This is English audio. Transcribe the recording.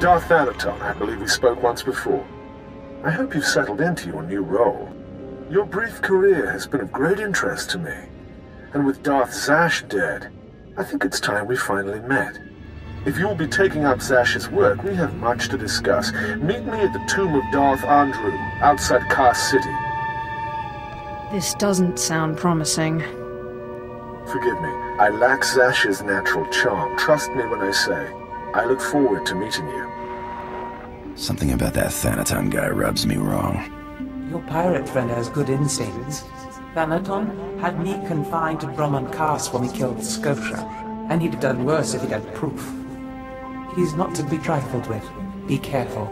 Darth Thanaton, I believe we spoke once before. I hope you've settled into your new role. Your brief career has been of great interest to me. And with Darth Zash dead, I think it's time we finally met. If you'll be taking up Zash's work, we have much to discuss. Meet me at the tomb of Darth Andeddu, outside Kaas City. This doesn't sound promising. Forgive me, I lack Zash's natural charm. Trust me when I say, I look forward to meeting you. Something about that Thanaton guy rubs me wrong. Your pirate friend has good instincts. Thanaton had me confined to Dromund Kaas when we killed Skotia, and he'd have done worse if he'd had proof. He's not to be trifled with. Be careful.